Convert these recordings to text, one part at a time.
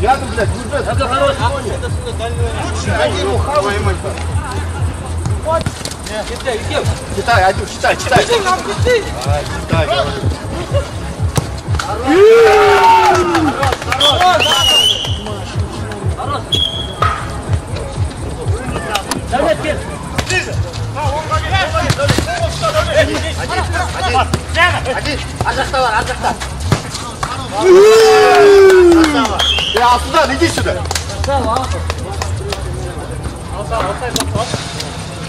Рядом, блядь, уже. Читай, Адюш, читай, читай. Читай, говорю. Один, ар жақта бар, ар жақта. Е, алтыдан, иди сюда.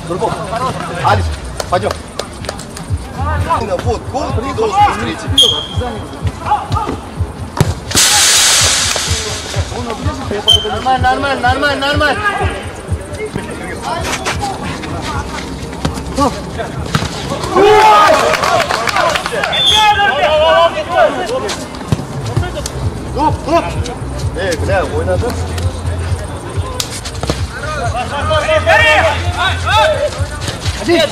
Турбов. Алис, пойдем. Вот, гол не должен встретить. Нормально, нормально, нормально, нормально. Стоп, стоп. Эй, бля, ойнады. Один.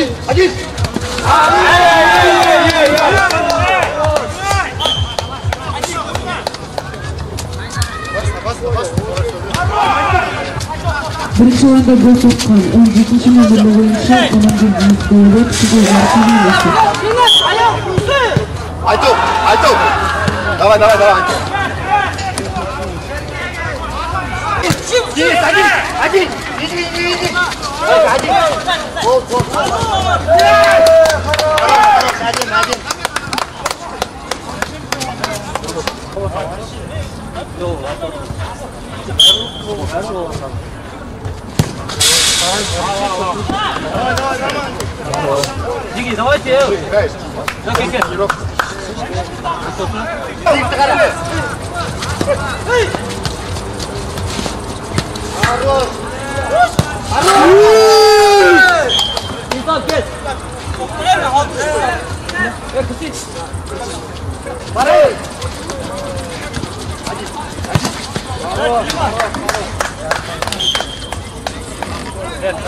Один, один. Birinchi o'rinda gol topgan 17 navbatda bo'yicha Omonjon Muxtorov Sigul Martinovic. Айтоп, Айтоп. Давай, давай, давай. Есть, один, один. Гол, гол. Хорош, хорош, один, один. Дикий, давайте. Играешь. Тренировка. Иди, вторая. Хорош. Парей.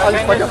Алис, пойдем.